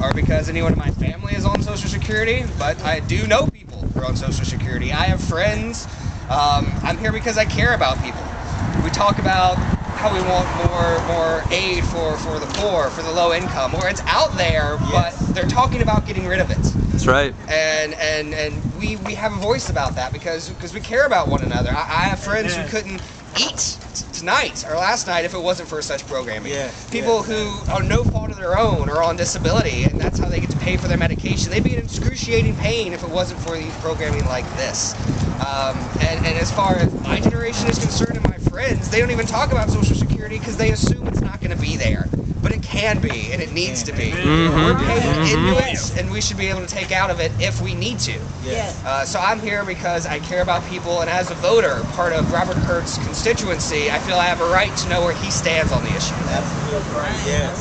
or because anyone in my family is on Social Security, but I do know people who are on Social Security. I have friends. Um, I'm here because I care about people. We talk about how we want more more aid for, for the poor, for the low income, or it's out there, Yes. but they're talking about getting rid of it That's right. and and and we we have a voice about that because because we care about one another. I, I have friends who couldn't eat tonight or last night if it wasn't for such programming. Yeah, People yeah. who are no fault of their own or on disability, and that's how they get to pay for their medication. They'd be in excruciating pain if it wasn't for these programming like this. Um, and and as far as my generation is concerned and my they don't even talk about Social Security because they assume it's not going to be there. But it can be, and it needs to be. Mm-hmm. We're paying mm-hmm. into mm-hmm. it, and we should be able to take out of it if we need to. Yes. Uh, so I'm here because I care about people, and as a voter, part of Robert Hurt's constituency, I feel I have a right to know where he stands on the issue. Absolutely. Yes.